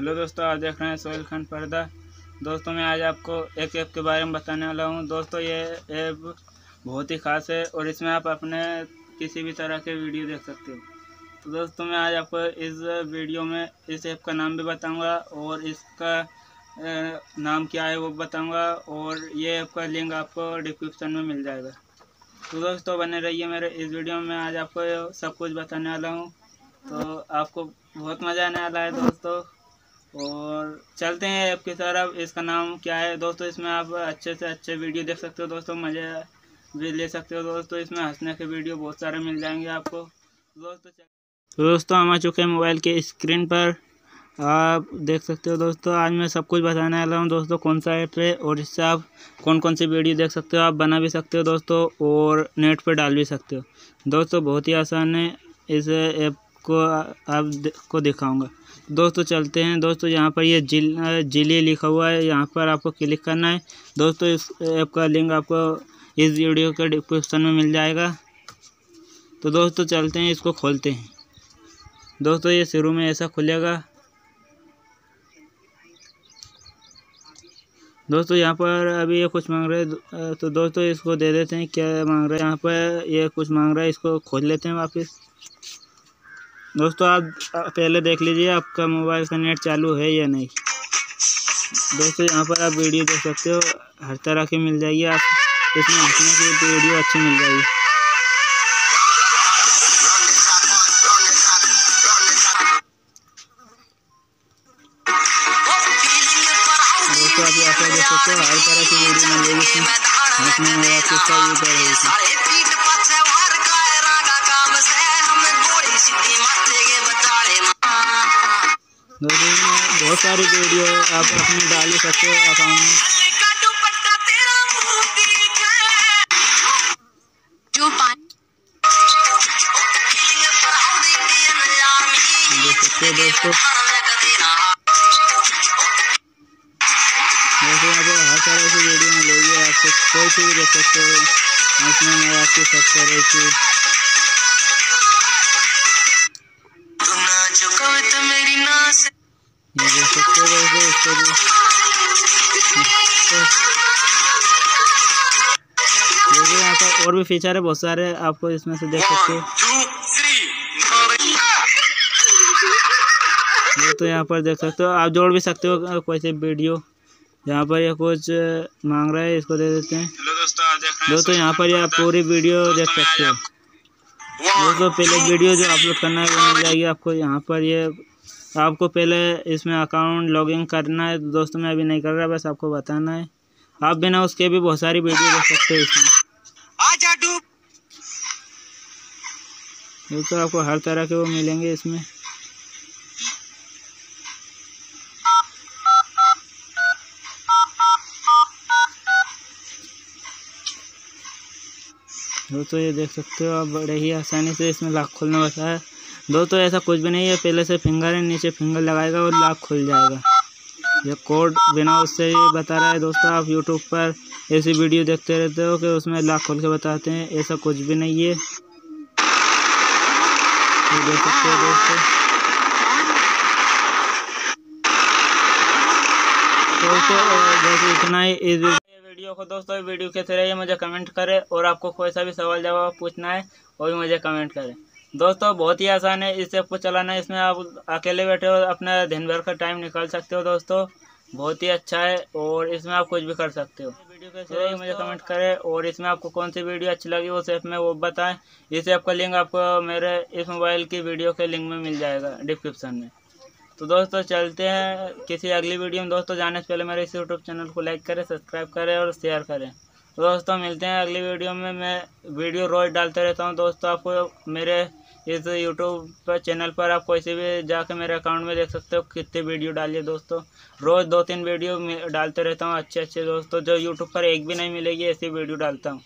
Hello दोस्तों, आप देख रहे हैं सोहेल खान पर्दा। दोस्तों, मैं आज आपको एक ऐप के बारे में बताने वाला हूँ। दोस्तों, ये ऐप बहुत ही ख़ास है और इसमें आप अपने किसी भी तरह के वीडियो देख सकते हो। तो दोस्तों, मैं आज आपको इस वीडियो में इस ऐप का नाम भी बताऊँगा और इसका नाम क्या है वो बताऊँगा और ये ऐप का लिंक आपको डिस्क्रिप्शन में मिल जाएगा। तो दोस्तों, बने रहिए मेरे इस वीडियो में। आज आपको सब कुछ बताने वाला हूँ। तो आपको बहुत मज़ा आने वाला है दोस्तों। और चलते हैं ऐप की तरफ़। इसका नाम क्या है? दोस्तों, इसमें आप अच्छे से अच्छे वीडियो देख सकते हो दोस्तों, मज़े भी ले सकते हो दोस्तों। इसमें हंसने के वीडियो बहुत सारे मिल जाएँगे आपको। दोस्तों तो दोस्तों, हम आ चुके हैं मोबाइल के स्क्रीन पर। आप देख सकते हो दोस्तों, आज मैं सब कुछ बताने वाला हूँ दोस्तों, कौन सा ऐप है और इससे आप कौन कौन सी वीडियो देख सकते हो। आप बना भी सकते हो दोस्तों और नेट पर डाल भी सकते हो। दोस्तों, बहुत ही आसान है। इस ऐप को आप को दिखाऊँगा। दोस्तों चलते हैं। दोस्तों, यहाँ पर ये जिल ज़िले लिखा हुआ है। यहाँ पर आपको क्लिक करना है। दोस्तों, इस ऐप का लिंक आपको इस वीडियो के डिस्क्रिप्शन में मिल जाएगा। तो दोस्तों, चलते हैं। इसको खोलते हैं। दोस्तों, ये शुरू में ऐसा खुलेगा। दोस्तों, यहाँ पर अभी ये कुछ मांग रहे हैं। तो दोस्तों, इसको दे देते हैं। क्या मांग रहे हैं? यहाँ पर ये कुछ मांग रहा है। इसको खोल लेते हैं वापस। दोस्तों, आप पहले देख लीजिए आपका मोबाइल का नेट चालू है या नहीं। दोस्तों, यहाँ पर आप वीडियो देख सकते हो, हर तरह की मिल जाएगी। आप इसमें हंसने की वीडियो अच्छी मिल जाएगी। दोस्तों, आप यहाँ पर देख सकते हो, हर तरह की वीडियो मिल जाएगी। इसमें हंसने में सारी वीडियो आप अपनी डाल ही सकते हो अकाउंट में। दोस्तों दोस्तों। यहाँ पर हर तरह की वीडियो मिलेगी आपको कोई सी भी देख सकते हो। इसमें मैं आपकी सब तरह की देखिए यहाँ पर और भी फीचर है बहुत सारे आपको इसमें से देख सकते हो। ये तो यहाँ पर देख सकते हो आप जोड़ भी सकते हो कोई सी वीडियो यहाँ पर ये कुछ मांग रहा है इसको दे देते हैं। दोस्तों यहाँ पर ये आप पूरी वीडियो देख सकते हो। दोस्तों पहले वीडियो जो अपलोड करना है वो मिल जाएगी आपको। यहाँ पर ये आपको पहले इसमें अकाउंट लॉगिन करना है दोस्तों मैं अभी नहीं कर रहा बस आपको बताना है। आप बिना उसके भी बहुत सारी वीडियो देख सकते हो इसमें। दोस्तों आपको हर तरह के वो मिलेंगे इसमें। दोस्तों ये देख सकते हो आप बड़े ही आसानी से इसमें लाख खोलना बता है। दोस्तों ऐसा कुछ भी नहीं है, पहले से फिंगर है, नीचे फिंगर लगाएगा और लॉक खुल जाएगा। ये कोड बिना उससे ही बता रहा है दोस्तों, आप यूट्यूब पर ऐसी वीडियो देखते रहते हो कि उसमें लॉक खोल के बताते हैं, ऐसा कुछ भी नहीं है। ये देख सकते हो दोस्तों। इतना ही इस वीडियो को दोस्तों वीडियो कैसे रही मुझे कमेंट करें, और आपको कोई सा भी सवाल जवाब पूछना है, वो भी मुझे कमेंट करें। दोस्तों बहुत ही आसान है इस ऐप को चलाना। इसमें आप अकेले बैठे हो अपना दिन भर का टाइम निकाल सकते हो दोस्तों। बहुत ही अच्छा है और इसमें आप कुछ भी कर सकते हो। वीडियो कैसे रही मुझे कमेंट करें और इसमें आपको कौन सी वीडियो अच्छी लगी उस ऐप में वो बताएँ। इस ऐप का लिंक आपको मेरे इस मोबाइल की वीडियो के लिंक में मिल जाएगा डिस्क्रिप्शन में। तो दोस्तों चलते हैं किसी अगली वीडियो में। दोस्तों जाने से पहले मेरे इस यूट्यूब चैनल को लाइक करें सब्सक्राइब करें और शेयर करें। तो दोस्तों मिलते हैं अगली वीडियो में। मैं वीडियो रोज़ डालते रहता हूँ। दोस्तों आपको मेरे इस यूट्यूब पर चैनल पर आप कोई से भी जाकर मेरे अकाउंट में देख सकते हो, कितने वीडियो डालिए दोस्तों। रोज़ दो तीन वीडियो डालते रहता हूँ अच्छे अच्छे दोस्तों, जो यूट्यूब पर एक भी नहीं मिलेगी, ऐसी वीडियो डालता हूँ।